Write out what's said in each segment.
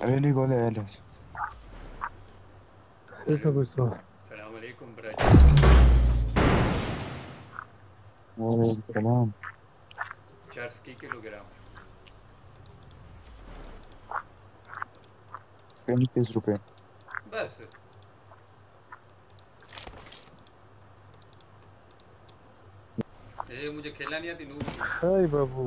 Really go there, Alice. Ito gusto. Assalamualaikum brother. Waalaikum salam. 40 kilogram पैंतीस रुपए बस ए मुझे खेलना नहीं आती नूब Hi babu.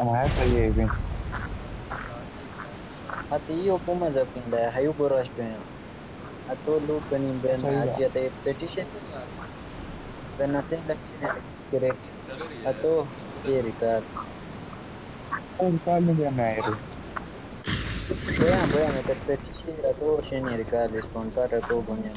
हाँ सही है भी Ati iyo pumaza pinda hayu boras pe ato lu penin ben Sahih lah. aja te petition ben ate election correct चलो रही है ato और काल में गया मैं यार boya boya me te petition ato sheni record respond kata to bonya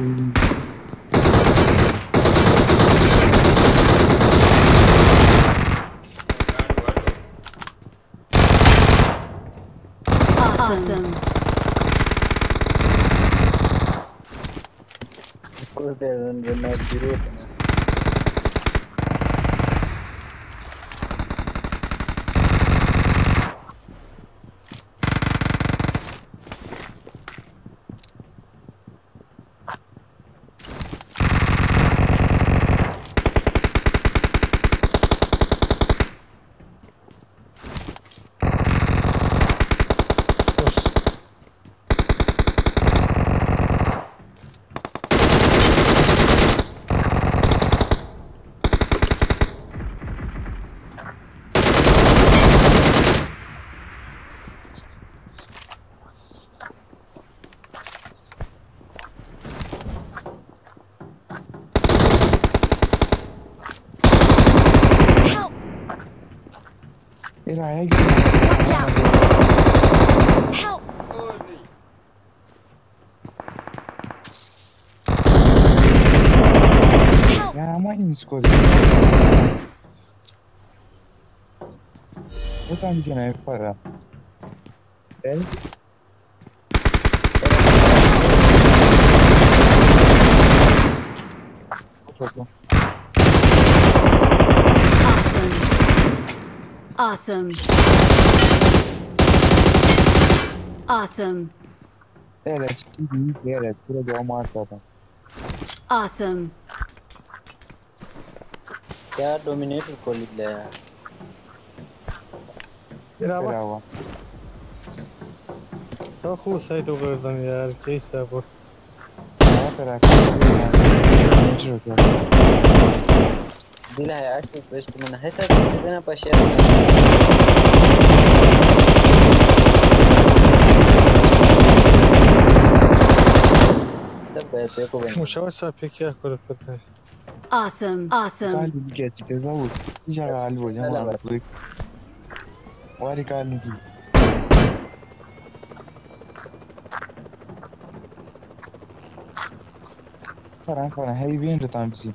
Awesome. First day run run out zero Ele é. Help! Era mais escolha. Eu tava me dizendo, parar. É? Outro, outro. Awesome. Awesome. Evet, büyük evet. Burada o markadan. Awesome. क्या dominate को लिख लिया Bravo. Çok olsaydı buradan ya erkeyse bu. Ne yaparak? Ne yaparak? दिला है आठ सौ page तुम्हें है सर देना पैसे सब पैसे को बन मुशावर साहब पे क्या कर पता है? Awesome awesome गेट पे जाओ जा हाल हो जा वारी कार नहीं Caraca, é aí vem onde eu tava, vizinho.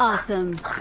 Awesome.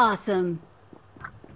Awesome.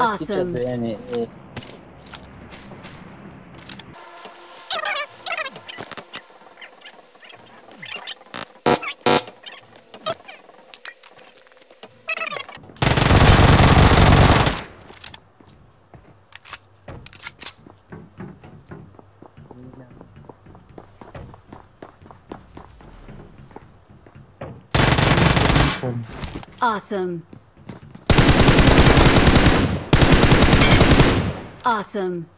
awesome. It, it... Awesome. Awesome.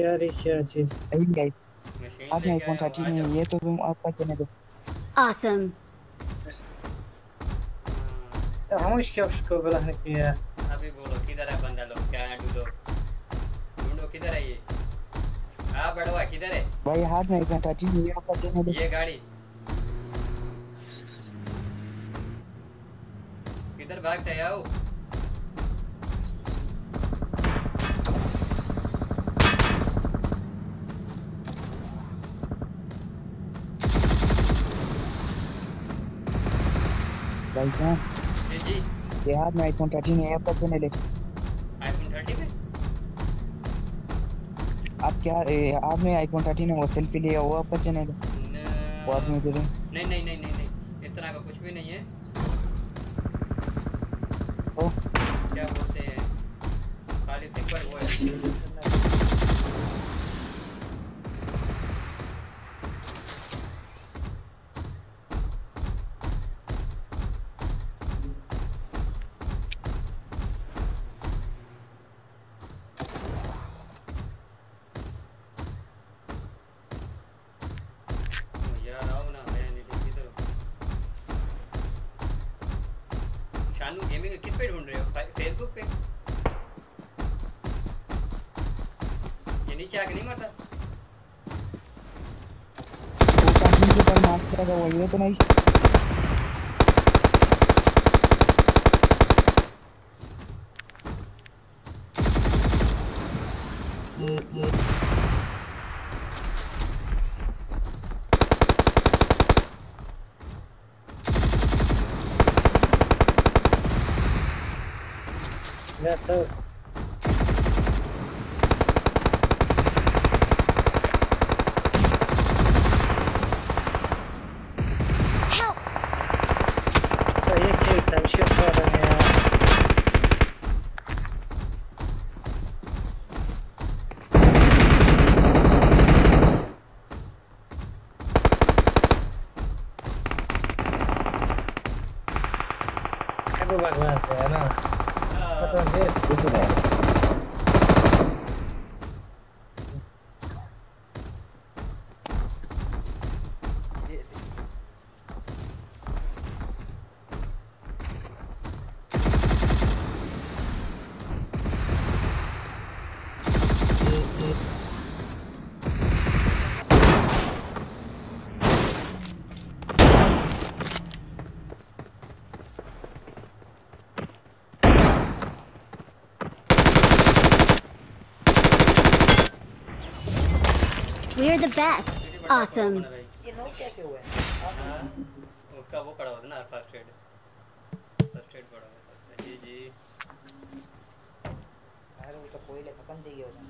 यार ये क्या चीज़? अभी गाइस आज आईफोन आया, 13 आ है। जाओ। ये तो तुम आपका चैनल है Awesome. हम इसके उसको बोला है कि यार। अभी बोलो किधर है बंदा लोग? क्या है ढूंढो? ढूंढो किधर है ये? हाँ बड़वा किधर है? भाई हाथ में आईफोन 13 है आपका है ये गाड़ी। किधर भागता है आओ। भाई जान जी। ये हाथ में आईफोन 13 है ये आपका चैनल है आईफोन थर्टी में? आप क्या ए, आप में आईफोन 13 है वो सेल्फी लिया वो आपका चैनल वो आप में दे नहीं नहीं नहीं नहीं नहीं। इस तरह का कुछ भी नहीं है। ओ। क्या बोलते हैं? खाली सिंपल वो है। पे ढूंढ रहे हो? फेसबुक पे? ये नीचे आके नहीं मरता? वो 13 के ऊपर मास्क लगा हुआ ये तो नहीं। या sir ra sơ Как бы вагнаться, она... 方です。ですね。You're the best. Awesome. ये नोक कैसे हुआ उसका वो पड़ा होता ना फ़र्स्ट एड. फ़र्स्ट एड पड़ा होता. जी जी. अरे वो तो कोई ले खत्म दे होगा.